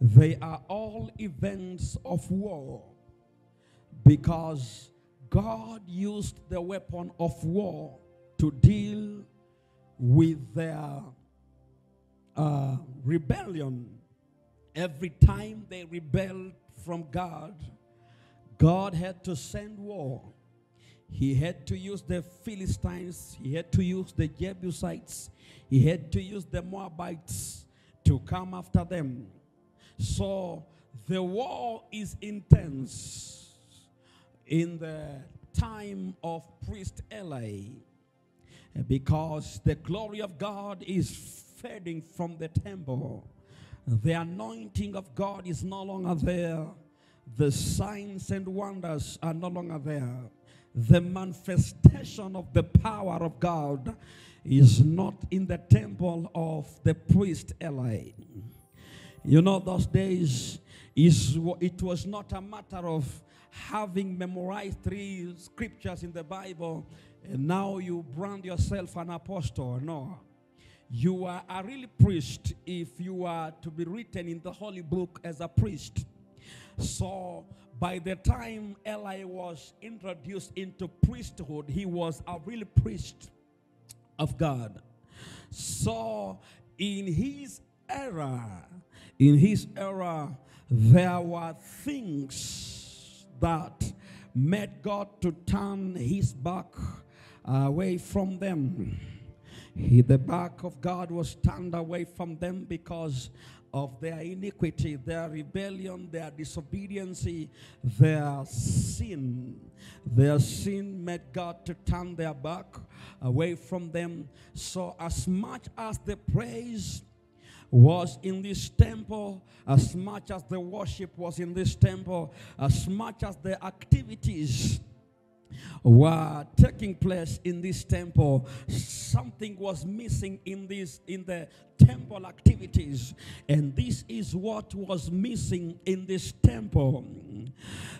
they are all events of war because God used the weapon of war to deal with their uh, rebellion. Every time they rebelled from God, God had to send war. He had to use the Philistines, he had to use the Jebusites, he had to use the Moabites to come after them. So the war is intense in the time of priest Eli because the glory of God is fading from the temple. The anointing of God is no longer there. The signs and wonders are no longer there. The manifestation of the power of God is not in the temple of the priest Eli. You know, those days is it was not a matter of having memorized three scriptures in the Bible and now you brand yourself an apostle. No. You are a real priest if you are to be written in the holy book as a priest. So, by the time Eli was introduced into priesthood, he was a real priest of God. So, in his era, in his era, there were things that made God to turn his back away from them. He, the back of God was turned away from them because of their iniquity, their rebellion, their disobedience, their sin. Their sin made God to turn their back away from them. So, as much as the praise was in this temple, as much as the worship was in this temple, as much as the activities were taking place in this temple. Something was missing in this in the temple activities. And this is what was missing in this temple.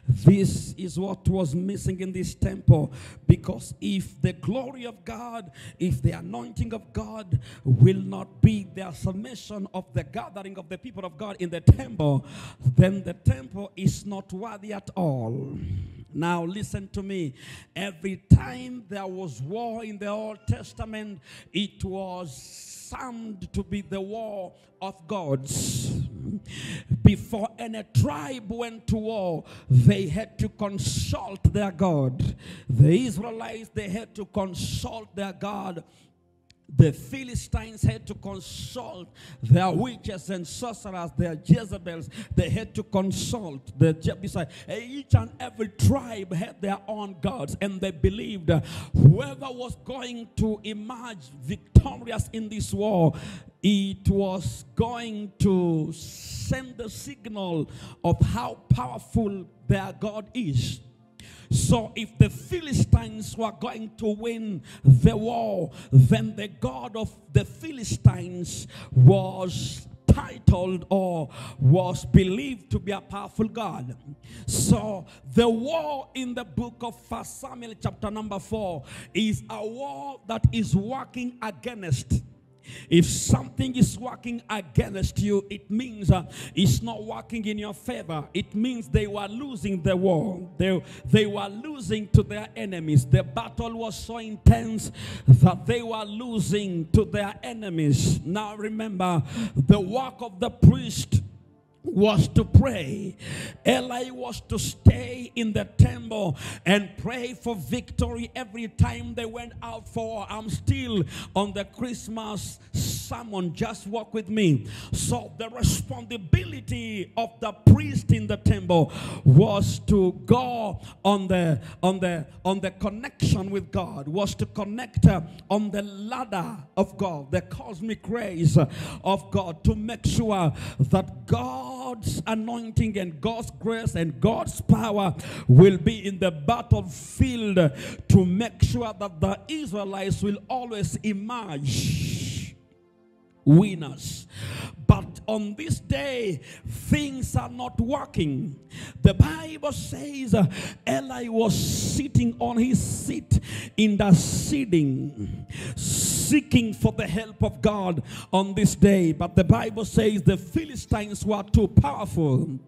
This is what was missing in this temple. Because if the glory of god if the anointing of god will not be the submission of the gathering of the people of god in the temple then the temple is not worthy at all now, listen to me. Every time there was war in the Old Testament, it was summed to be the war of gods. Before any tribe went to war, they had to consult their God. The Israelites, they had to consult their God the Philistines had to consult their witches and sorcerers, their Jezebels. They had to consult the Jebusites. Eh, each and every tribe had their own gods, and they believed whoever was going to emerge victorious in this war, it was going to send the signal of how powerful their God is. So if the Philistines were going to win the war, then the God of the Philistines was titled or was believed to be a powerful God. So the war in the book of First Samuel chapter number 4 is a war that is working against if something is working against you, it means uh, it's not working in your favor. It means they were losing the war. They, they were losing to their enemies. The battle was so intense that they were losing to their enemies. Now remember, the work of the priest was to pray. Eli was to stay in the temple and pray for victory every time they went out for. I'm still on the Christmas sermon. Just walk with me. So the responsibility of the priest in the temple was to go on the on the on the connection with God. Was to connect uh, on the ladder of God, the cosmic rays of God, to make sure that God's anointing and God's grace and God's power will be in the battlefield to make sure that the Israelites will always emerge winners. But on this day, things are not working. The Bible says uh, Eli was sitting on his seat in the seating seeking for the help of God on this day. But the Bible says the Philistines were too powerful